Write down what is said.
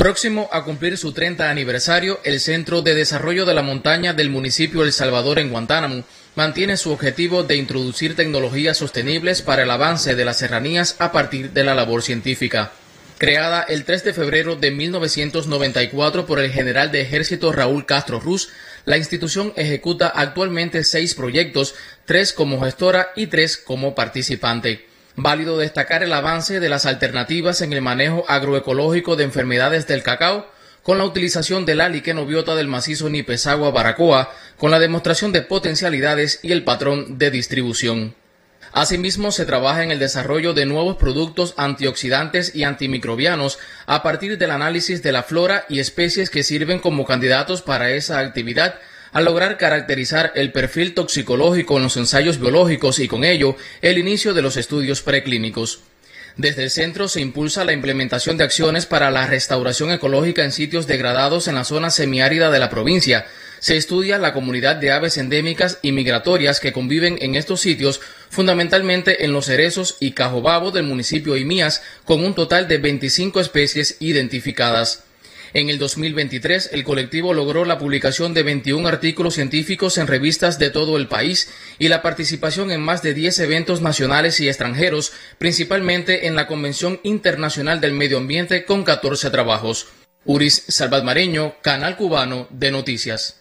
Próximo a cumplir su 30 aniversario, el Centro de Desarrollo de la Montaña del municipio El Salvador en Guantánamo mantiene su objetivo de introducir tecnologías sostenibles para el avance de las serranías a partir de la labor científica. Creada el 3 de febrero de 1994 por el general de ejército Raúl Castro Ruz, la institución ejecuta actualmente seis proyectos, tres como gestora y tres como participante. Válido destacar el avance de las alternativas en el manejo agroecológico de enfermedades del cacao, con la utilización de la liquenobiota del macizo Nipesagua Baracoa, con la demostración de potencialidades y el patrón de distribución. Asimismo, se trabaja en el desarrollo de nuevos productos antioxidantes y antimicrobianos a partir del análisis de la flora y especies que sirven como candidatos para esa actividad al lograr caracterizar el perfil toxicológico en los ensayos biológicos y con ello el inicio de los estudios preclínicos. Desde el centro se impulsa la implementación de acciones para la restauración ecológica en sitios degradados en la zona semiárida de la provincia. Se estudia la comunidad de aves endémicas y migratorias que conviven en estos sitios, fundamentalmente en los cerezos y cajobabo del municipio Imías, con un total de 25 especies identificadas. En el 2023, el colectivo logró la publicación de 21 artículos científicos en revistas de todo el país y la participación en más de 10 eventos nacionales y extranjeros, principalmente en la Convención Internacional del Medio Ambiente con 14 trabajos. Uris Salvadmareño, Canal Cubano de Noticias.